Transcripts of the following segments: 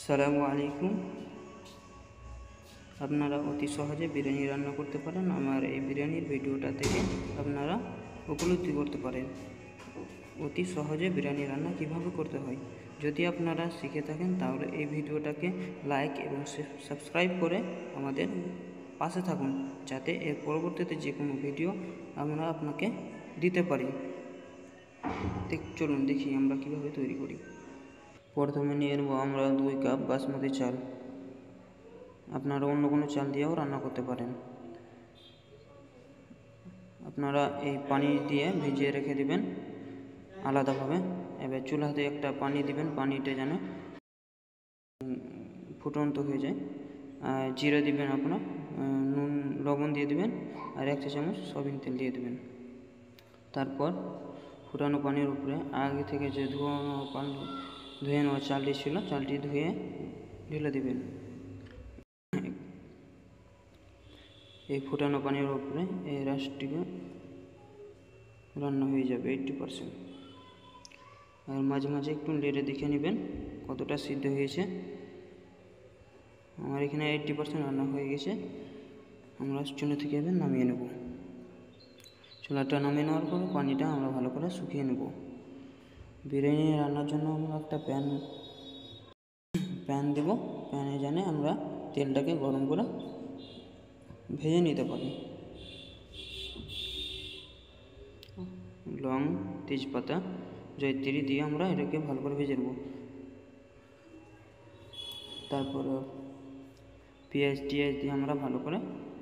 আসসালামু আলাইকুম। আপনারা অতি সহজে বিরিয়ানি রান্না করতে পারেন। আমার এই বিরিয়ানির ভিডিওটা থেকে আপনারা উপলব্ধি করতে পারেন। অতি সহজে বিরিয়ানি রান্না কীভাবে করতে হয়? যদি আপনারা শিখে থাকেন, তাহলে এই ভিডিওটাকে লাইক এবং সাবস্ক্রাইব করে আমাদের পাশে থাকুন, যাতে এর পরবর্তীতে যে কোনো ভিডিও আমরা আপনাকে দিতে পারি। চলুন দেখি আমরা কীভাবে তৈরি করি। প্রথমে নিয়ে নেব আমরা দুই কাপ বাসমতি চাল। আপনারা অন্য কোনো চাল দিয়েও রান্না করতে পারেন। আপনারা এই পানি দিয়ে ভিজিয়ে রেখে দিবেন আলাদাভাবে। এবার চুলাতে একটা পানি দিবেন, পানিটা যেন ফুটন্ত হয়ে যায়। আর জিরে দিবেন আপনার নুন, লবণ দিয়ে দিবেন, আর এক চা চামচ সয়াবিন তেল দিয়ে দেবেন। তারপর ফুটানো পানির উপরে আগে থেকে যে ধোয়ানো পানি ধুয়ে নেওয়া চালটি ছিল চালটি ধুয়ে ঢেলে দেবেন। এই ফুটানো পানির উপরে এই রাসটিকে রান্না হয়ে যাবে এইটটি পারসেন্ট আর মাঝে মাঝে একটু লেড়ে দেখে নেবেন কতটা সিদ্ধ হয়েছে। আমার এখানে এইটটি পারসেন্ট রান্না হয়ে গেছে। আমরা চুলা থেকে এবার নামিয়ে নেব। চুলাটা নামিয়ে নেওয়ার পরে পানিটা আমরা ভালো করে শুকিয়ে নেব। বিরিয়ানি রান্নার জন্য আমরা একটা প্যান প্যান দেব। প্যানে জানে আমরা তেলটাকে গরম করে ভেজে নিতে পারি। লং তেজপাতা, জয়ত্রী দিয়ে আমরা এটাকে ভালো করে ভেজে নেব। তারপর পেঁয়াজ টিয়াজ দিয়ে আমরা ভালো করে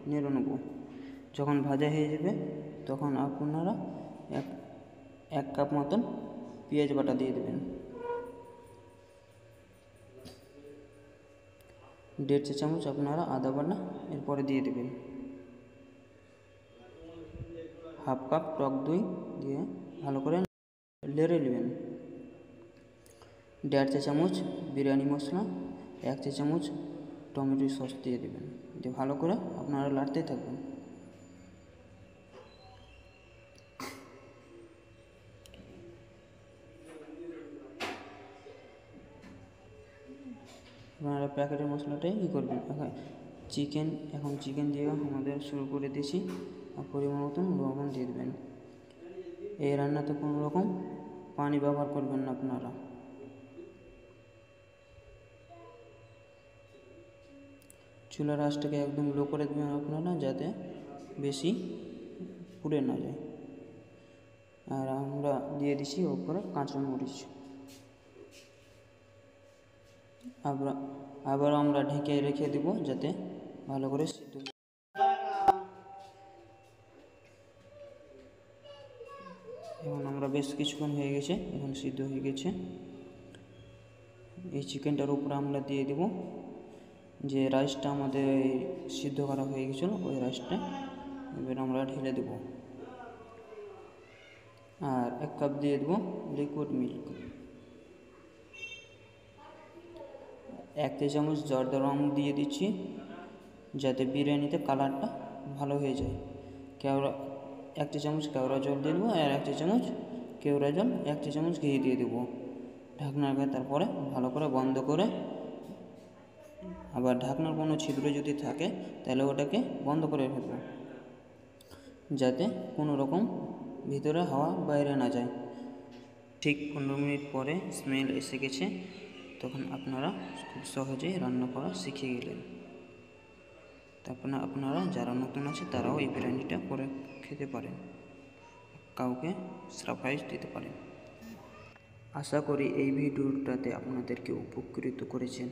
নেড়ে নেব। যখন ভাজা হয়ে যাবে, তখন আপনারা এক এক কাপ মতন পেঁয়াজ বাটা দিয়ে দেবেন। দেড় চা চামচ আপনারা আদা বাটা এরপরে দিয়ে দেবেন। হাফ কাপ টক দই দিয়ে ভালো করে লেড়ে নেবেন। দেড় চা চামচ বিরিয়ানি মশলা, এক চা চামচ টমেটো সস দিয়ে দেবেন। দিয়ে ভালো করে আপনারা লাড়তে থাকবেন। আপনারা প্যাকেটের মশলাটাই কী করবেন চিকেন এখন চিকেন দিয়ে আমাদের শুরু করে দিয়েছি। আর পরিমাণ মতন লবণ দিয়ে দেবেন। এই রান্নাতে কোনো রকম পানি ব্যবহার করবেন না আপনারা। চুলার আঁচটাকে একদম লো করে দেবেন আপনারা, যাতে বেশি পুড়ে না যায়। আর আমরা দিয়ে দিছি ওপরে কাঁচা আবার আবার আমরা ঢেকে রেখে দেব যাতে ভালো করে সিদ্ধ এখন আমরা বেশ কিছুক্ষণ হয়ে গেছে, এখন সিদ্ধ হয়ে গেছে। এই চিকেনটার উপরে আমরা দিয়ে দেব যে রাইসটা আমাদের সিদ্ধ করা হয়ে গেছিল, ওই রাইসটা এবার আমরা ঢেলে দেব। আর এক কাপ দিয়ে দেবো লিকুইড মিল্ক এক চা চামচ জর্দা রং দিয়ে দিচ্ছি, যাতে বিরিয়ানিতে কালারটা ভালো হয়ে যায়। কেওড়া, এক চা চামচ কেওড়া জল দিয়ে দেবো আর এক চা চামচ কেওড়া জল, এক চা চামচ ঘি দিয়ে দেবো। ঢাকনার গায়ে তারপরে ভালো করে বন্ধ করে আবার ঢাকনার কোনো ছিদ্র যদি থাকে, তাহলে ওটাকে বন্ধ করে ফেলব যাতে কোনো রকম ভিতরে হাওয়া বাইরে না যায়। ঠিক পনেরো মিনিট পরে স্মেল এসে গেছে। তখন আপনারা খুব সহজেই রান্না করা শিখে গেলেন। তারপরে আপনারা যারা নতুন আছে তারাও এই বিরিয়ানিটা করে খেতে পারেন। কাউকে সারপ্রাইজ দিতে পারেন। আশা করি এই ভিডিওটাতে আপনাদেরকে উপকৃত করেছেন।